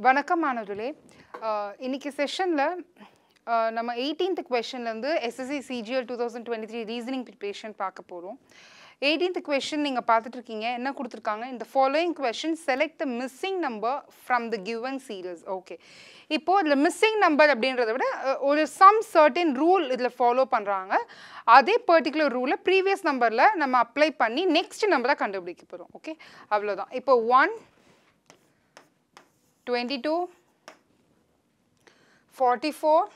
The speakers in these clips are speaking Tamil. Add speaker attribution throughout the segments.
Speaker 1: வணக்கம் மாணவர்களே இன்னைக்கு செஷனில் நம்ம eighteenth கொஷன்லேருந்து SSC CGL two thousand twenty three reasoning preparation பார்க்க போகிறோம் எயிட்டீன்த் கொஷின் நீங்கள் பார்த்துட்ருக்கீங்க என்ன கொடுத்துருக்காங்க? இந்த following question select the missing number from the given series okay இப்போது இதில் மிஸ்ஸிங் நம்பர் அப்படின்றத விட ஒரு சம் சர்டின் ரூல் இதில் ஃபாலோ பண்ணுறாங்க அதே பர்டிகுலர் ரூலை ப்ரீவியஸ் நம்பரில் நம்ம அப்ளை பண்ணி நெக்ஸ்ட் நம்பரை கண்டுபிடிக்க போகிறோம் ஓகே அவ்வளோதான் இப்போ ஒன் 22, 44,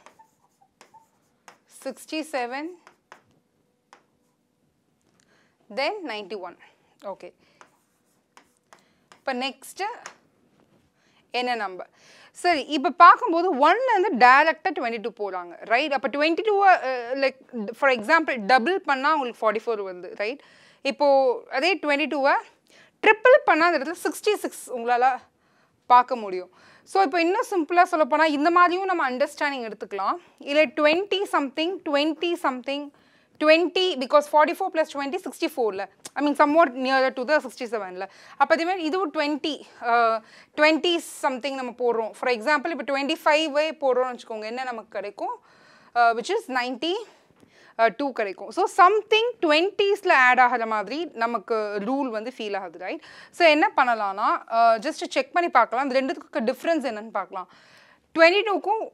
Speaker 1: 67, then 91. Okay. இப்போ நெக்ஸ்ட்டு என்ன நம்பர் சரி இப்போ பார்க்கும்போது ஒன்லேருந்து டேரெக்டாக டுவெண்ட்டி டூ போகிறாங்க ரைட் அப்போ டுவெண்ட்டி டூவை லைக் ஃபார் எக்ஸாம்பிள் டபுள் பண்ணால் உங்களுக்கு ஃபார்ட்டி ஃபோர் வந்து ரைட் இப்போது அதே டுவெண்ட்டி டூவை ட்ரிப்பிள் பண்ணால் அந்த இடத்துல சிக்ஸ்டி சிக்ஸ் உங்களால் பார்க்க முடியும். ஸோ இப்போ இன்னும் சிம்பிளாக சொல்ல போனால் இந்த மாதிரியும் நம்ம அண்டர்ஸ்டாண்டிங் எடுத்துக்கலாம். இல்லை twenty something twenty something twenty because forty four plus twenty sixty ஃபோரில் I mean somewhat near to the sixty செவனில் அப்போ அதேமாதிரி இதுவும் டுவெண்ட்டி டுவெண்ட்டி சம்திங் நம்ம போடுறோம். ஃபார் எக்ஸாம்பிள் இப்போ டுவெண்ட்டி ஃபைவே போடுறோம்னு வச்சுக்கோங்க என்ன நமக்கு கிடைக்கும்? விச் இஸ் நைன்ட்டி டூ கிடைக்கும். ஸோ சம்திங் டுவெண்ட்டீஸில் ஆட் ஆகிற மாதிரி நமக்கு ரூல் வந்து ஃபீல் ஆகுது ரைட் ஸோ என்ன பண்ணலாம்னா ஜஸ்ட் செக் பண்ணி பார்க்கலாம். இந்த ரெண்டுத்துக்கு டிஃப்ரென்ஸ் என்னன்னு பார்க்கலாம். Twenty டூக்கும்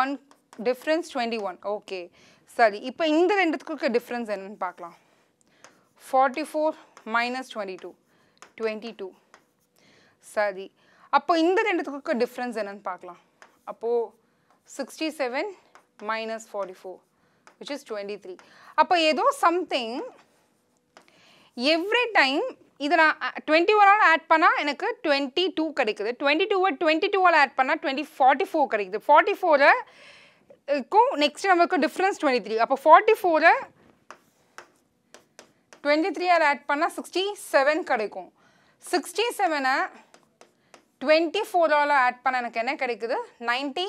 Speaker 1: one difference twenty one okay சரி. இப்போ இந்த ரெண்டுத்துக்கு டிஃப்ரென்ஸ் என்னன்னு பார்க்கலாம். Forty four minus twenty two twenty two சரி. அப்போ இந்த ரெண்டுத்துக்கு டிஃப்ரென்ஸ் என்னன்னு பார்க்கலாம். அப்போது sixty seven minus forty four is is three அப்போ ஏதோ சம்திங் எவ்ரி டைம் இதை நான் டுவெண்ட்டி ஒனால் ஆட் பண்ணால் எனக்கு டுவெண்ட்டி டூ கிடைக்குது. டுவெண்ட்டி டூவை டுவெண்ட்டி டூவால் ஆட் பண்ணால் டுவெண்ட்டி ஃபார்ட்டி ஃபோர் கிடைக்குது. ஃபார்ட்டி ஃபோரை க்கும் நெக்ஸ்ட் நமக்கு டிஃப்ரென்ஸ் டுவெண்ட்டி த்ரீ அப்போ ஃபார்ட்டி ஃபோரை டுவெண்ட்டி த்ரீயால் ஆட் பண்ணால் சிக்ஸ்டி செவன் கிடைக்கும். சிக்ஸ்டி செவனை டுவெண்ட்டி ஃபோரால் ஆட் பண்ண எனக்கு என்ன கிடைக்குது? நைன்ட்டி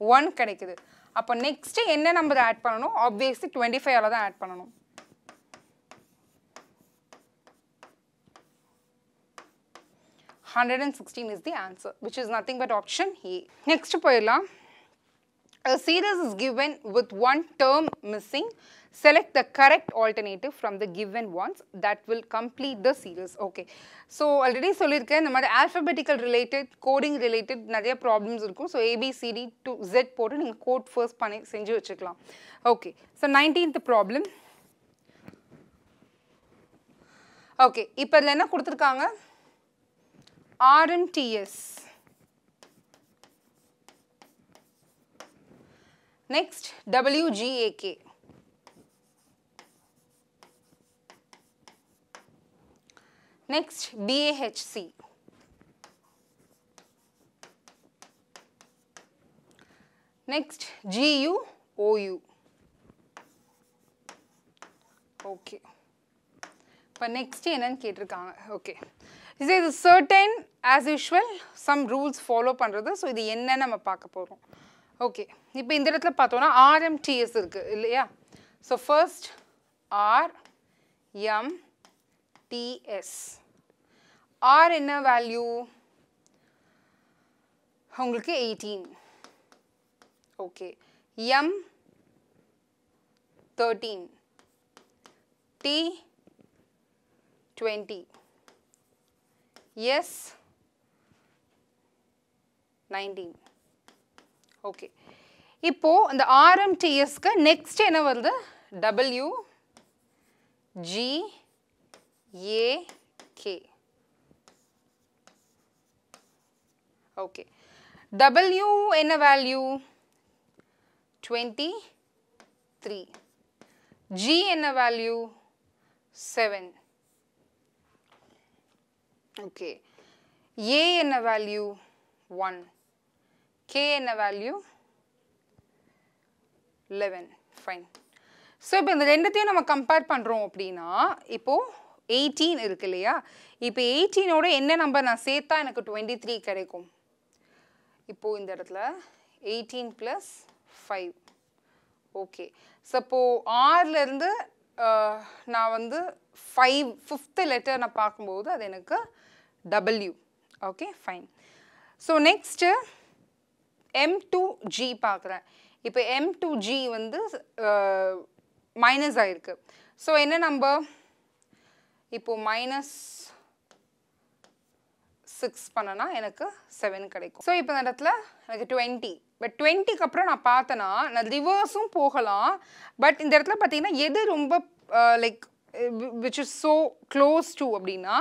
Speaker 1: ஒன் கிடைக்குது. அப்போ நெக்ஸ்ட்டு என்ன நம்பர் ஆட் பண்ணணும்? ஆப்வியஸ்லி டுவெண்ட்டி ஃபைவால் தான் ஆட் பண்ணணும். Hundred and sixteen is the answer which is nothing but option A next போயிடலாம். A series is given with one term missing. Select the correct alternative from the given ones that will complete the series. Okay. So, already சொல்லிருக்கேன் இந்த மாதிரி alphabetical related, coding related நிறைய problems இருக்கும் ஸோ ஏபிசிடி to Z போட்டு நீங்கள் கோட் ஃபர்ஸ்ட் பண்ணி செஞ்சு வச்சுக்கலாம் Okay. So, 19th problem. Okay. இப்போ இதில் என்ன கொடுத்துருக்காங்க RMTS Next, WGAK. Next, BAHC. Next, GUOU. Okay. இப்போ நெக்ஸ்ட் என்னன்னு கேட்டிருக்காங்க. ஓகே இது இது certain as usual some rules follow பண்ணுறது ஸோ இது என்னன்னு நம்ம பார்க்க போகிறோம் ஓகே இப்போ இந்த இடத்துல பார்த்தோன்னா ஆர்எம்டிஎஸ் இருக்குது இல்லையா? So first R M TS R என்ன வேல்யூ உங்களுக்கு eighteen okay M thirteen T twenty S nineteen okay இப்போது இந்த ஆர்எம்டிஎஸ்க்கு நெக்ஸ்ட் என்ன வருது? W G A K okay W என்ன வேல்யூ டுவெண்ட்டி த்ரீ ஜி என்ன வேல்யூ செவன் ஓகே ஏ என்ன வேல்யூ ஒன் கே என்ன வேல்யூ லெவன் ஃபைன் ஸோ இப்போ இந்த ரெண்டுத்தையும் நம்ம கம்பேர் பண்ணுறோம் அப்படின்னா இப்போது எயிட்டீன் இருக்கு இல்லையா? இப்போ எயிட்டீனோட என்ன நம்பர் நான் சேர்த்தா எனக்கு டுவெண்ட்டி த்ரீ கிடைக்கும்? இப்போது இந்த இடத்துல eighteen plus five okay so இப்போது ஆறுலேருந்து நான் வந்து ஃபைவ் ஃபிஃப்த்து லெட்டர் நான் பார்க்கும்போது அது எனக்கு W okay fine so next M to G பார்க்குறேன். இப்போ எம் டு ஜி வந்து uh, மைனஸ் ஆகிருக்கு ஸோ என்ன நம்பர் இப்போது மைனஸ் சிக்ஸ் பண்ணனா எனக்கு செவன் கிடைக்கும். ஸோ இப்போ இந்த இடத்துல எனக்கு டுவெண்ட்டி பட் டுவெண்ட்டிக்கு அப்புறம் நான் பார்த்தேன்னா நான் ரிவர்ஸும் போகலாம். பட் இந்த இடத்துல பார்த்தீங்கன்னா எது ரொம்ப like which is so close to அப்படின்னா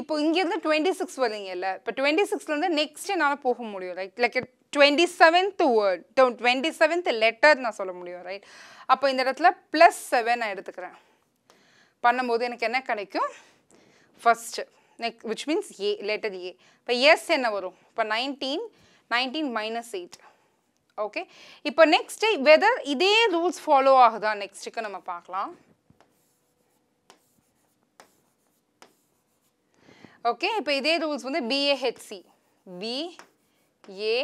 Speaker 1: இப்போ இங்கேருந்து டுவெண்ட்டி சிக்ஸ் வரீங்கல்ல இப்போ டுவெண்ட்டி சிக்ஸ்லேருந்து நெக்ஸ்ட் என்னால் போக முடியும் right like twenty seventh word twenty seventh letter நான் சொல்ல முடியும் ரைட் அப்போ இந்த இடத்துல ப்ளஸ் செவன் நான் எடுத்துக்கிறேன். பண்ணும்போது எனக்கு என்ன கிடைக்கும்? First next which means A letter A இப்போ எஸ் என்ன வரும்? இப்போ nineteen nineteen minus eight okay இப்போ நெக்ஸ்ட்டு வெதர் இதே ரூல்ஸ் ஃபாலோ ஆகுதா? நெக்ஸ்ட்டுக்கு நம்ம பார்க்கலாம். ஓகே இப்போ இதே ரூல்ஸ் வந்து பிஏஹெச்சி பிஏஹெச்சி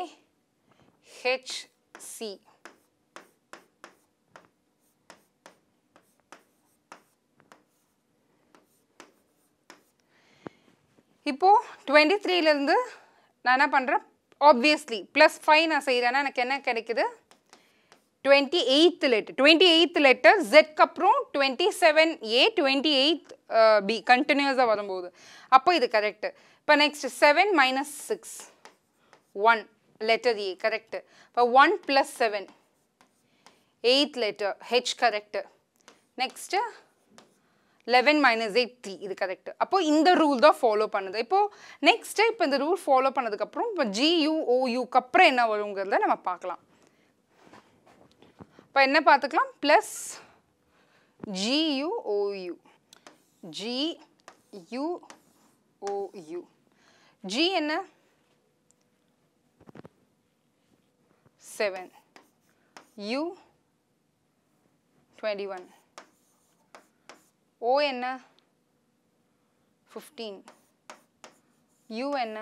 Speaker 1: இப்போது டுவெண்ட்டி த்ரீலேருந்து நான் என்ன பண்ணுறேன் ஆப்வியஸ்லி ப்ளஸ் ஃபைவ் நான் செய்கிறேன்னா எனக்கு என்ன கிடைக்குது? Twenty eighth letter twenty eighth letter ஜெட்க்கு அப்புறம் twenty seven A twenty eighth B கண்டினியூஸாக வரும்போது. அப்போ இது கரெக்டு இப்போ next seven minus six one letter A correct இப்போ one plus seven eight letter H correct next eleven minus eight three இது கரெக்ட் அப்போ இந்த ரூல் தான் ஃபாலோ பண்ணுது. இப்போ நெக்ஸ்ட்டு இப்போ இந்த ரூல் ஃபாலோ பண்ணதுக்கப்புறம் இப்போ ஜியூஓயூக்கு அப்புறம் என்ன வருங்கிறத நம்ம பார்க்கலாம். இப்போ என்ன பார்த்துக்கலாம்? Plus G U O U G U O U G என்ன? Seven U twenty one O என்ன? ஃபிஃப்டீன் யூ என்ன?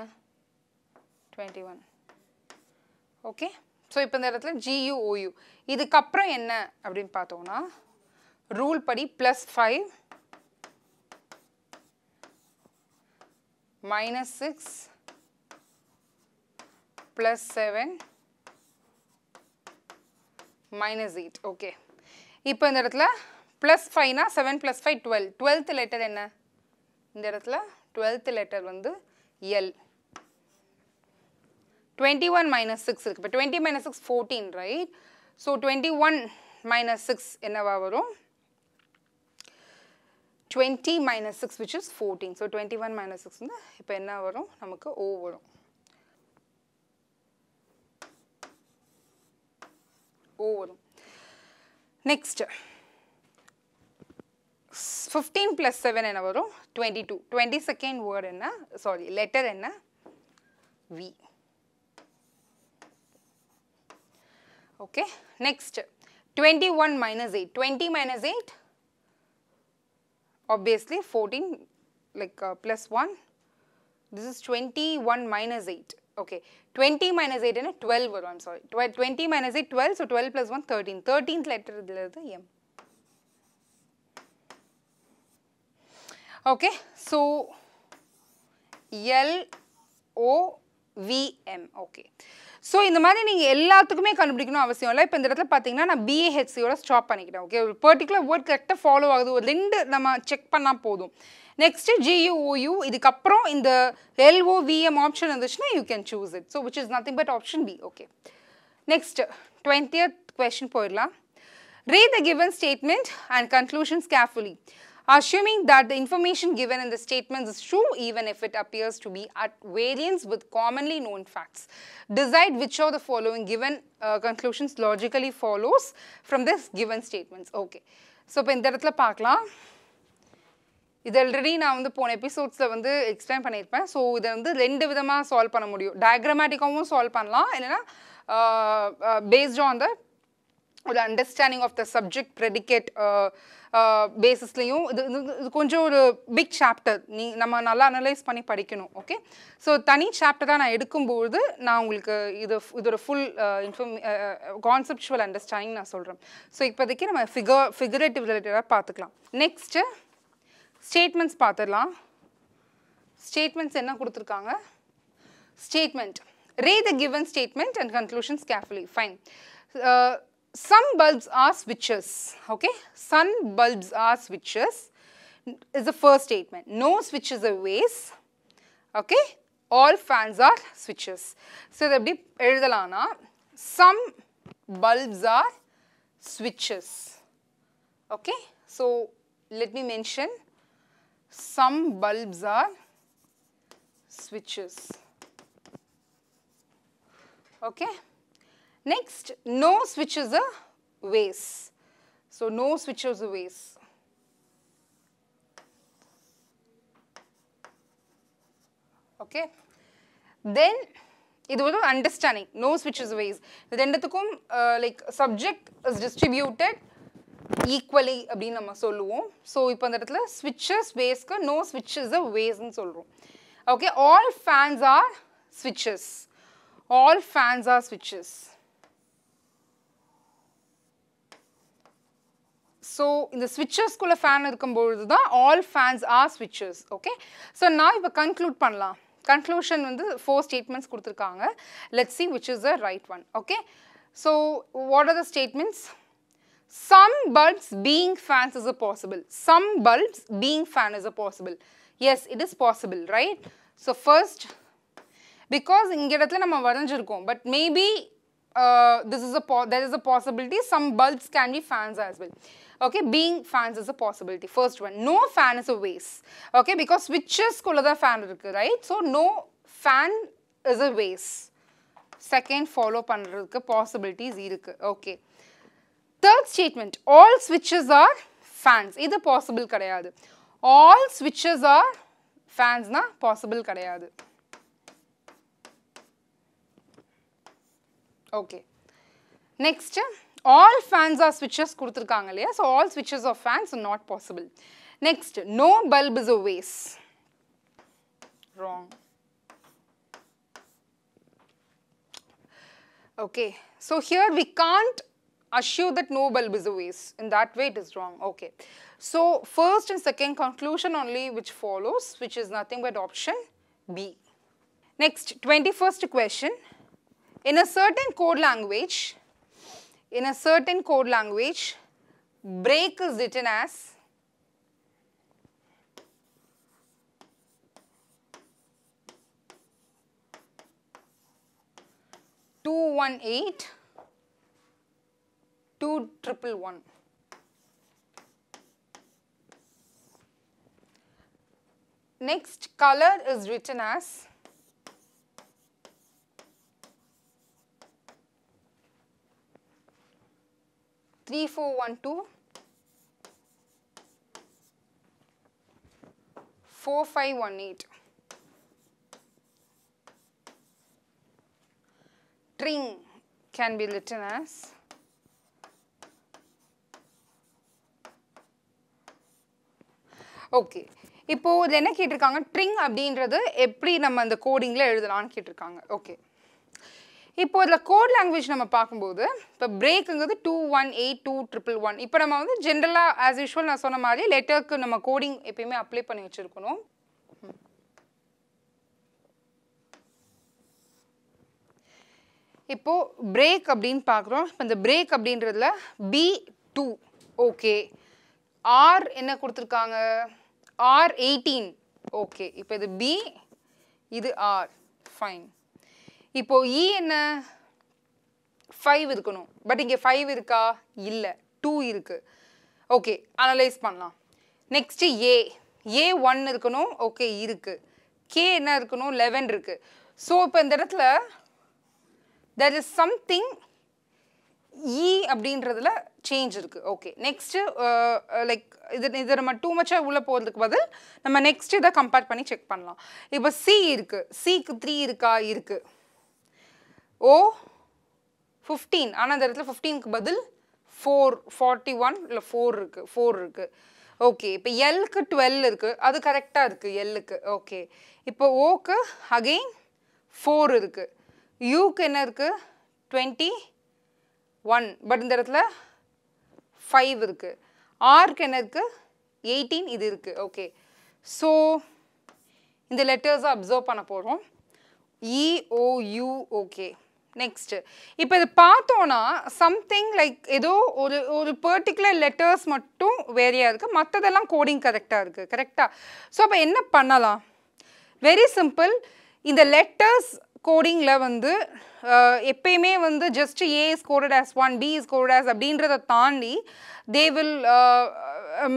Speaker 1: டுவெண்ட்டி ஒன் ஓகே ஸோ இப்போ இந்த இடத்துல ஜியூஓயு இதுக்கப்புறம் என்ன அப்படின்னு பார்த்தோம்னா ரூல் படி plus five minus six plus seven minus eight okay இப்போ இந்த இடத்துல plus ஃபைவ்னா seven plus five twelve twelfth letter என்ன? இந்த இடத்துல டுவெல்த்து லெட்டர் வந்து L twenty one minus six இருக்குது இப்போ twenty minus six fourteen right so twenty one minus six என்னவா வரும்? Twenty minus six which is fourteen so twenty one minus six வந்து இப்போ என்ன வரும்? நமக்கு ஓ வரும். ஓ வரும். Next ஃபிஃப்டீன் ப்ளஸ் செவன் என்ன வரும் twenty two twenty second word என்ன சாரி லெட்டர் என்ன V okay next twenty one minus eight twenty minus eight obviously 14 like uh, plus 1 this is 21 minus 8 okay 20 minus 8 and 12 வரும் I'm sorry Twe- 20 minus 8 12 so 12 plus 1 13 13th letter இதுல இருந்து M okay so L O V M okay so இந்த மாதிரி நீங்கள் எல்லாத்துக்குமே கண்டுபிடிக்கணும் அவசியம் இல்லை. இப்போ இந்த இடத்துல பார்த்தீங்கன்னா நான் பிஏஹெச்சியோட ஸ்டாப் பண்ணிக்கிட்டேன் ஓகே ஒரு பர்டிகுலர் வேர்ட் கரெக்டாக ஃபாலோ ஆகுது. ஒரு ரெண்டு நம்ம செக் பண்ணால் போதும். Next G U O U இதுக்கப்புறம் இந்த L O V M option இருந்துச்சுன்னா you can choose it so which is nothing but option B okay next twentieth question போயிடலாம். Read the given statement and conclusions carefully assuming that the information given in the statements is true even if it appears to be at variance with commonly known facts. Decide which of the following given uh, conclusions logically follows from this given statements. Okay. So, இப்போ இந்த இடத்துல பார்க்கலாம் இது ஆல்ரெடி நான் வந்து போன எபிசோட்ஸில் வந்து எக்ஸ்பிளைன் பண்ணியிருப்பேன் ஸோ இதை வந்து ரெண்டு விதமாக சால்வ் பண்ண முடியும் டயக்ராமேட்டிக்காகவும் சால்வ் பண்ணலாம் இல்லைன்னா பேஸ்ட் ஆன் த ஒரு understanding of the subject predicate பேசிஸ்லையும் இது இது- கொஞ்சம் ஒரு பிக் சாப்டர் நீ நம்ம நல்லா அனலைஸ் பண்ணி படிக்கணும் ஓகே ஸோ தனி சாப்டராக நான் எடுக்கும்போது நான் உங்களுக்கு இது இதோட ஃபுல் இன்ஃபர்ம் கான்செப்டுவல் அண்டர்ஸ்டாண்டிங் நான் சொல்கிறேன் ஸோ இப்போதைக்கு நம்ம ஃபிகர் ஃபிகரேட்டிவ் ரிலேட்டடாக பார்த்துக்கலாம். நெக்ஸ்ட்டு ஸ்டேட்மெண்ட்ஸ் பார்த்துடலாம். ஸ்டேட்மெண்ட்ஸ் என்ன கொடுத்துருக்காங்க? Statement read the given statement and conclusions carefully fine Uh, some bulbs are switches. Okay. Some bulbs are switches is the first statement. No switches are ways. Okay. All fans are switches. So இதை எப்படி எழுதலாம்னா some bulbs are switches. Okay. So let me mention some bulbs are switches. Okay. Next, no switches are ways. So no switches are ways. Okay. Then இது ஒரு அண்டர்ஸ்டாண்டிங் நோ ஸ்விட்சஸ் வேஸ் இது ரெண்டுத்துக்கும் like subject is distributed equally அப்படின்னு நம்ம சொல்லுவோம் ஸோ இப்போ அந்த இடத்துல ஸ்விட்சஸ் வேஸ்க்கு நோ ஸ்விட்சஸ் வேஸ்ன்னு சொல்கிறோம் okay all fans are ஸ்விட்சஸ் all fans are ஸ்விட்சஸ் so இந்த ஸ்விட்சஸ்குள்ளே ஃபேன் இருக்கும்பொழுது தான் all fans are ஸ்விட்சஸ் okay so நான் இப்போ கன்க்ளூட் பண்ணலாம் கன்க்ளூஷன் வந்து ஃபோர் ஸ்டேட்மெண்ட்ஸ் கொடுத்துருக்காங்க let see which is a right one okay so what are the statements some bulbs being fans is a possible some bulbs being fan is a possible Yes, it is possible right so first, because இங்க இடத்துல நம்ம வரைஞ்சிருக்கோம் but maybe this is a பா there is a possibility some bulbs can be fans as well okay being fans is a possibility first one no fan is a waste okay because switches குள்ள fan irukku right so no fan is a waste second follow பண்றதுக்கு possibilities இருக்கு okay third statement all switches are fans இது possible கிடையாது all switches are fans na possible கிடையாது okay next all fans are switches கொடுத்துருக்காங்க இல்லையா so all switches of fans are not possible next no bulb is a waste wrong okay so here we can't assure that no bulb is a waste. In that way, it is wrong. Okay. So, first and second conclusion only which follows, which is nothing but option B. Next, 21st question. In a certain code language, in a certain code language, break is written as two one eight two triple one. Next color is written as three four one two. four five one eight. String can be written as okay இப்போது என்ன கேட்டிருக்காங்க? ட்ரிங் அப்படின்றது எப்படி நம்ம அந்த கோடிங்கில் எழுதலாம்னு கேட்டிருக்காங்க. ஓகே இப்போ இதில் கோட் லாங்குவேஜ் நம்ம பார்க்கும்போது இப்போ பிரேக்குங்கிறது two one eight two triple one இப்போ நம்ம வந்து ஜென்ரலாக ஆஸ் யூஷுவல் நான் சொன்ன மாதிரி லெட்டருக்கு நம்ம கோடிங் எப்பயுமே அப்ளை பண்ணி வச்சுருக்கணும். இப்போது பிரேக் அப்படின்னு பார்க்குறோம். இப்போ இந்த பிரேக் அப்படின்றதுல பி டூ ஓகே ஆர் என்ன கொடுத்துருக்காங்க? ஆர் எயிட்டீன் ஓகே இப்போ இது பி இது ஆர் ஃபைன் இப்போ இ என்ன? ஃபைவ் இருக்கணும். பட் இங்கே ஃபைவ் இருக்கா? இல்லை. டூ இருக்கு. ஓகே அனலைஸ் பண்ணலாம். நெக்ஸ்ட்டு ஏ ஏ ஒன் இருக்கணும். ஓகே இருக்கு. கே என்ன இருக்கணும்? லெவன் இருக்கு. ஸோ இப்போ இந்த இடத்துல தெர் இஸ் சம்திங் இ அப்படின்றதுல சேஞ்ச் இருக்கு. ஓகே நெக்ஸ்ட்டு லைக் இது இது நம்ம டூ மச்சாக உள்ளே போகிறதுக்கு பதில் நம்ம நெக்ஸ்ட் இதை கம்பேர் பண்ணி செக் பண்ணலாம். இப்போ சி இருக்கு. சிக்கு த்ரீ இருக்கா? இருக்குது ஓ ஃபிஃப்டீன் ஆனால் அந்த இடத்துல ஃபிஃப்டீனுக்கு பதில் ஃபோர் ஃபார்ட்டி ஒன் இல்லை ஃபோர் இருக்குது ஃபோர் இருக்குது ஓகே இப்போ எல்லுக்கு டுவெல் இருக்குது அது கரெக்டாக இருக்குது எல்லுக்கு ஓகே இப்போ ஓக்கு அகெயின் ஃபோர் இருக்குது யூக்கு என்ன இருக்குது டுவெண்ட்டி ஒன் பட் இந்த இடத்துல ஃபைவ் இருக்குது ஆர்க்கு என்ன இருக்குது எயிட்டீன் இது இருக்குது ஓகே ஸோ இந்த லெட்டர்ஸை அப்சர்வ் பண்ண போகிறோம் இஓயூ ஓகே நெக்ஸ்ட் இப்போ இது பார்த்தோன்னா சம்திங் லைக் ஏதோ ஒரு ஒரு பர்டிகுலர் லெட்டர்ஸ் மட்டும் வேறையாக இருக்குது மற்றதெல்லாம் கோடிங் கரெக்டாக இருக்குது கரெக்டாக ஸோ அப்போ என்ன பண்ணலாம்? வெரி சிம்பிள் இந்த லெட்டர்ஸ் கோடிங்கில் வந்து எப்பயுமே வந்து just A is coded as one B is coded as அப்படின்றத தாண்டி they will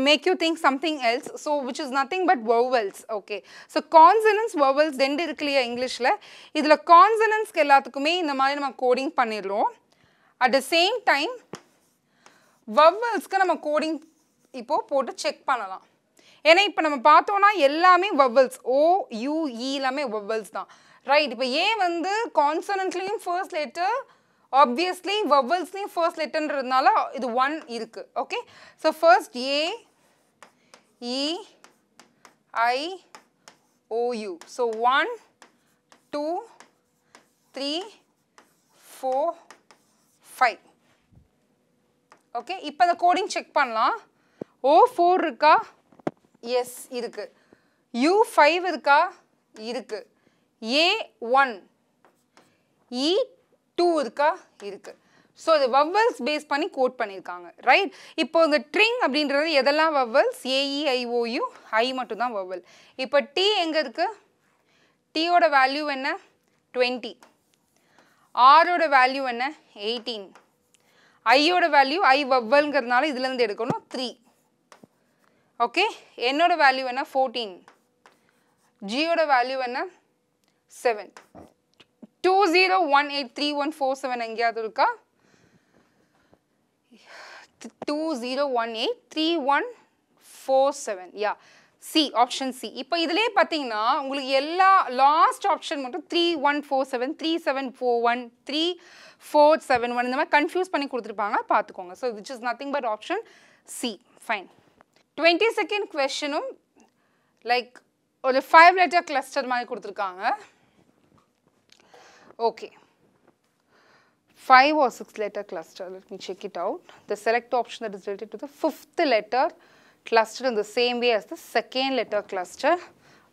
Speaker 1: make you think something else so which is nothing but vowels okay so consonants vowels ரெண்டு இருக்கு இல்லையா இங்கிலீஷில் இதில் கான்சனன்ஸ்க்கு எல்லாத்துக்குமே இந்த மாதிரி நம்ம கோடிங் பண்ணிடுறோம். அட் த சேம் டைம் வவ்வல்ஸ்க்கு நம்ம கோடிங் இப்போது போட்டு செக் பண்ணலாம். ஏன்னா இப்போ நம்ம பார்த்தோன்னா எல்லாமே வவ்வல்ஸ் ஓ யூ எல்லாமே வவ்வல்ஸ் தான். ரைட் இப்போ ஏன் வந்து கான்சனன்ட்லேயும் ஃபர்ஸ்ட் லெட்டர் ஆப்வியஸ்லி வவ்வல்ஸ்லேயும் ஃபர்ஸ்ட் லெட்டர்ன்றதுனால இது ஒன் இருக்குது okay so first A E I O U so one two three four five okay இப்போ அந்த கோடிங் செக் பண்ணலாம். ஓ ஃபோர் இருக்கா? எஸ் இருக்குது யூ ஃபைவ் இருக்கா? இருக்குது A one E e two இருக்கா? இருக்கு. ஸோ இது வவ்வல்ஸ் பேஸ் பண்ணி கோட் பண்ணியிருக்காங்க. ரைட் இப்போ இந்த ட்ரிங் அப்படின்றது எதெல்லாம் வவ்வல்ஸ் ஏஇஐஓயு ஐ மட்டும் தான் வவ்வல் இப்போ டி எங்கே இருக்கு? டீயோட வேல்யூ என்ன? டுவெண்ட்டி ஆரோட வேல்யூ என்ன? எயிட்டீன் ஐயோட வேல்யூ ஐ வவ்வல்ங்கிறதுனால இதுலேருந்து எடுக்கணும் த்ரீ ஓகே என்னோட வேல்யூ என்ன? ஃபோர்டீன் ஜியோட வேல்யூ என்ன? Seven two zero one eight three one four seven எங்கேயாவது இருக்கா? Two zero one eight three one four seven yeah C option C இப்போ இதிலே பார்த்தீங்கன்னா உங்களுக்கு எல்லா லாஸ்ட் ஆப்ஷன் மட்டும் three one four seven three seven four one three four seven one இந்த மாதிரி கன்ஃபியூஸ் பண்ணி கொடுத்துருப்பாங்க. பார்த்துக்கோங்க so which is nothing but option C fine twenty second கொஷனும் like ஒரு ஃபைவ் லெட்டர் கிளஸ்டர் மாதிரி கொடுத்துருக்காங்க. Okay. five or six letter cluster. Let me check it out. The select option that is related to the fifth letter cluster in the same way as the second letter cluster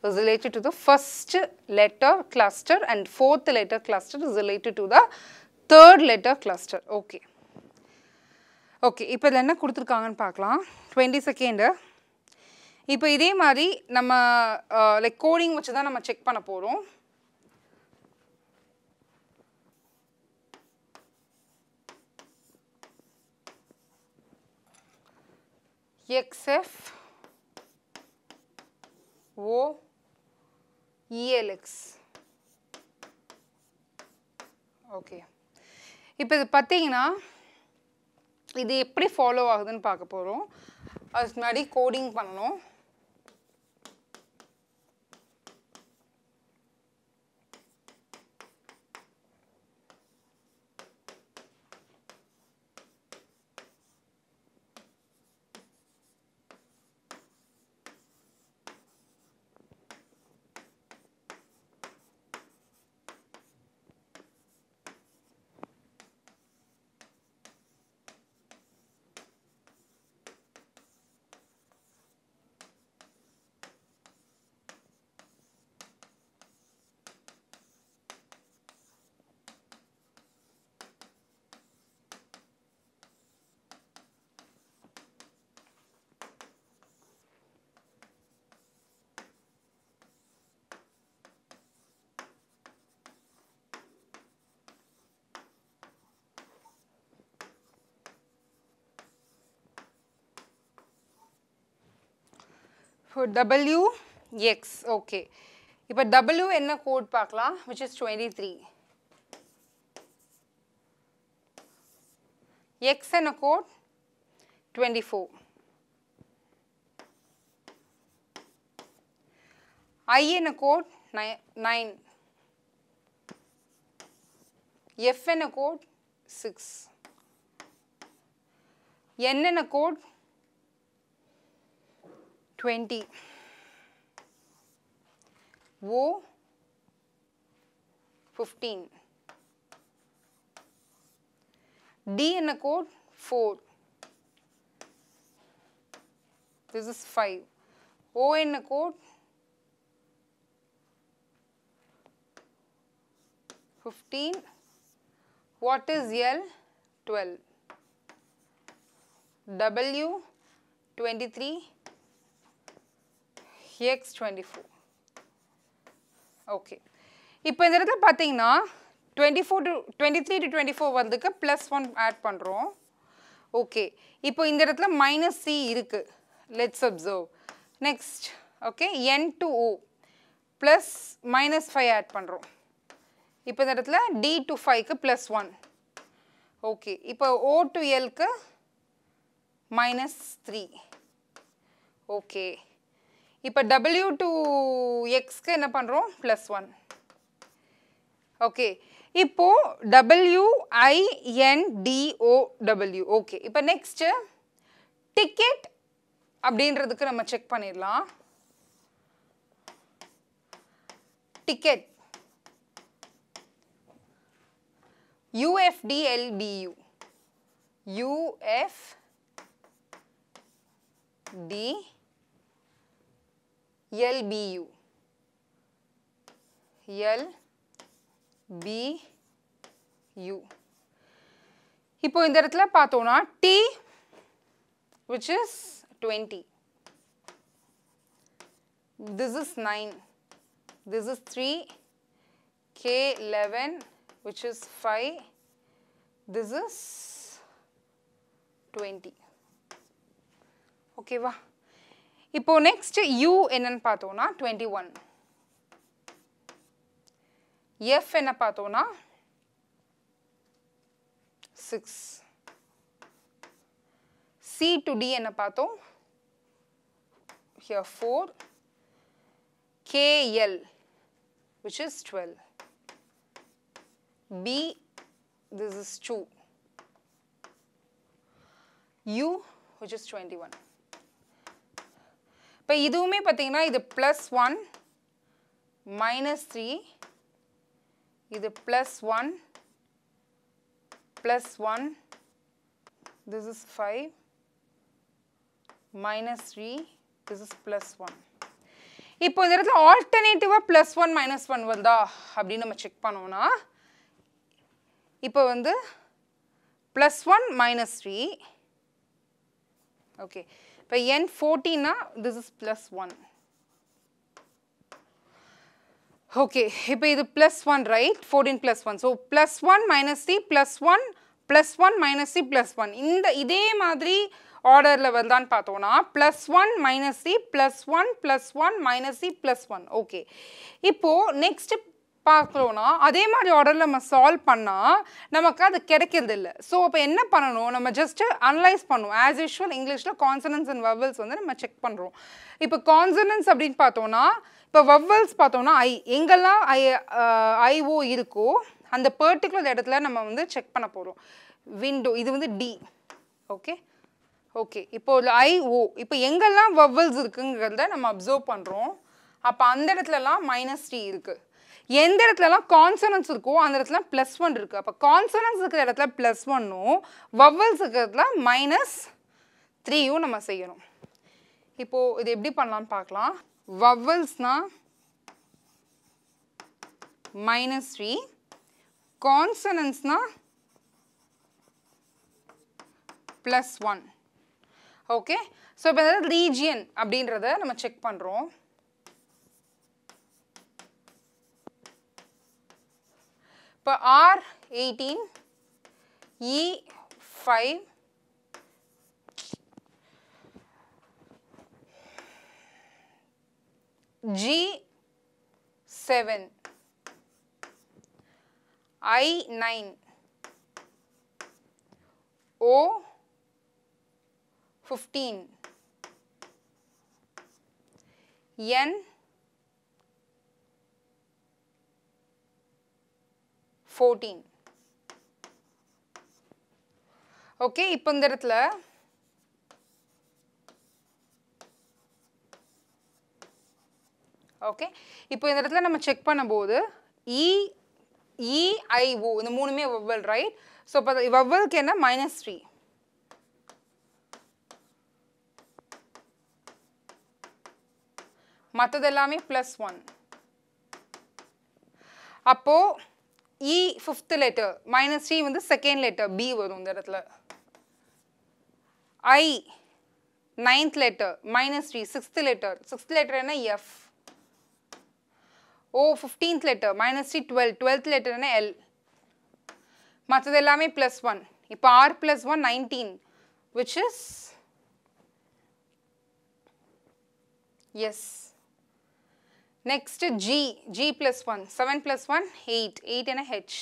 Speaker 1: is related to the first letter cluster and fourth letter cluster is related to the third letter cluster. Okay. Okay இப்போ இதில் என்ன கொடுத்துருக்காங்கன்னு பார்க்கலாம் டுவெண்ட்டி செகண்டு இப்போ இதே மாதிரி நம்ம லைக் கோடிங் வச்சு தான் நம்ம செக் பண்ண போகிறோம் XF O ELX ஓகே இப்போ இது பார்த்தீங்கன்னா இது எப்படி ஃபாலோ ஆகுதுன்னு பார்க்க போகிறோம் அதுக்கு முன்னாடி கோடிங் பண்ணணும். இப்போ டபுள்யூ எக்ஸ் ஓகே இப்போ டபுள்யூ என்ன கோட் பார்க்கலாம்? Which is twenty three X என்ன கோட் டுவெண்ட்டி ஃபோர் ஐ என்ன கோட் நைன் எஃப் என்ன கோட் சிக்ஸ் என்னென்ன கோட் 20 वो 15 D in a code 4 this is 5 O in a code 15 what is L? 12 W 23 X twenty four okay இப்போ இந்த இடத்துல பார்த்தீங்கன்னா twenty four to twenty three to twenty four வந்துக்கு plus one add பண்ணுறோம் ஓகே இப்போ இந்த இடத்துல மைனஸ் சி இருக்குது let's observe next okay N to O plus minus five add பண்ணுறோம் இப்போ இந்த இடத்துல டி டு ஃபைவ்க்கு ப்ளஸ் ஒன் ஓகே இப்போ ஓ டு எல்க்கு மைனஸ் த்ரீ ஓகே இப்போ டபிள்யூ டூ எக்ஸ்க்கு என்ன பண்ணுறோம் ப்ளஸ் ஒன் ஓகே இப்போ W I N T O W okay இப்போ நெக்ஸ்ட்டு டிக்கெட் அப்படின்றதுக்கு நம்ம செக் பண்ணிடலாம். Ticket U F T L B U U F T L B U L B U இப்போ இந்த இடத்துல பார்த்தோம்னா T which is 20 this is 9 this is 3 k 11 which is 5 this is 20 ஓகேவா இப்போ நெக்ஸ்ட் யூ என்னன்னு பார்த்தோம்னா டுவெண்ட்டி ஒன் எஃப் என்ன பார்த்தோம்னா சிக்ஸ் சி டு டி என்ன பார்த்தோம்? Here 4 KL which is 12 B this is 2 U which is 21 இப்போ இதுவுமே பார்த்தீங்கன்னா இது ப்ளஸ் ஒன் மைனஸ் த்ரீ இது plus one plus one this is five minus three this is plus one இப்போ இந்த இடத்துல ஆல்டர்னேட்டிவாக ப்ளஸ் ஒன் மைனஸ் ஒன் வந்தா அப்படின்னு நம்ம செக் பண்ணோம்னா இப்போ வந்து plus one minus three okay இப்போ N ஃபோர்டீன்னா this is plus one okay இப்போ இது plus one right fourteen plus one so plus one minus C plus one plus one minus C plus one இந்த இதே மாதிரி ஆர்டரில் வருதான்னு பார்த்தோம்னா plus one minus C plus one plus one minus C plus one okay இப்போது நெக்ஸ்ட்டு பார்க்குறோன்னா அதே மாதிரி ஆர்டரில் நம்ம சால்வ் பண்ணால் நமக்கு அது கிடைக்கிறது இல்லை ஸோ அப்போ என்ன பண்ணணும்? நம்ம ஜஸ்ட்டு அனலைஸ் பண்ணுவோம். ஆஸ் யூஷுவல் இங்கிலீஷில் கான்சனன்ஸ் அண்ட் வவல்ஸ் வந்து நம்ம செக் பண்ணுறோம் இப்போ கான்சனன்ஸ் அப்படின்னு பார்த்தோம்னா இப்போ வவ்வல்ஸ் பார்த்தோம்னா ஐ எங்கெல்லாம் ஐ ஐஓ uh, இருக்கோ அந்த பர்டிகுலர் இடத்துல நம்ம வந்து செக் பண்ண போகிறோம் விண்டோ இது வந்து டி ஓகே ஓகே இப்போ ஐஓ இப்போ எங்கெல்லாம் வவ்வல்ஸ் இருக்குங்கிறத நம்ம அப்சர்வ் பண்ணுறோம் அப்போ அந்த இடத்துலலாம் மைனஸ் டி இருக்குது எந்த இடத்துலலாம் கான்சனன்ஸ் இருக்கோ அந்த இடத்துல ப்ளஸ் ஒன் இருக்குது அப்போ கான்சனன்ஸ் இருக்கிற இடத்துல ப்ளஸ் ஒன்னும் வவ்வல்ஸ் இருக்கிற இடத்துல மைனஸ் த்ரீயும் நம்ம செய்யணும். இப்போது இது எப்படி பண்ணலாம்னு பார்க்கலாம். வவ்வல்ஸ்னால் மைனஸ் த்ரீ கான்சனன்ஸ்னால் ப்ளஸ் ஒன் ஓகே ஸோ இப்போ ரீஜியன் அப்படின்றத நம்ம செக் பண்ணுறோம் இப்போ R eighteen E five G seven I nine O fifteen N fourteen okay இப்போ இந்த இடத்துல ஓகே இப்போ இந்த இடத்துல நம்ம செக் பண்ணும்போது e, e, இ இஐஓ இந்த மூணுமே வவ்வல் ரைட் ஸோ இப்போ வவ்வலுக்கு என்ன? மைனஸ் த்ரீ மற்றது எல்லாமே ப்ளஸ் ஒன் அப்போது E fifth letter minus D வந்து செகண்ட் லெட்டர் பி வரும் இந்த இடத்துல. I ninth letter minus three sixth letter sixth letter என்ன? F O fifteenth letter minus three twelve twelfth letter என்ன? எல் மற்றது எல்லாமே ப்ளஸ் ஒன் இப்போ R plus one nineteen which is S next G G plus one seven plus one eight eight என்ன ஹெச்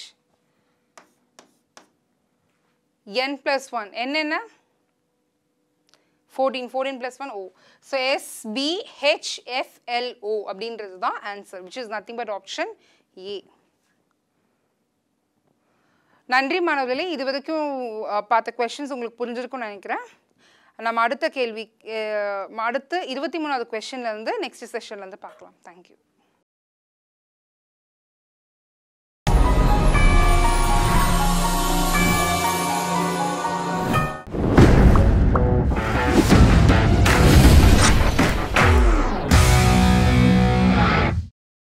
Speaker 1: என் ப்ளஸ் ஒன் என்னென்ன fourteen fourteen plus one O so SPHFLO அப்படின்றது தான் answer which is nothing but option A நன்றி மாணவர்களே. இது வரைக்கும் பார்த்த கொஷின்ஸ் உங்களுக்கு புரிஞ்சிருக்கும்னு நினைக்கிறேன். நம்ம அடுத்த கேள்வி அடுத்து இருபத்தி மூணாவது கொஷின்லேருந்து நெக்ஸ்ட் செஷன்லேருந்து பார்க்கலாம். தேங்க்யூ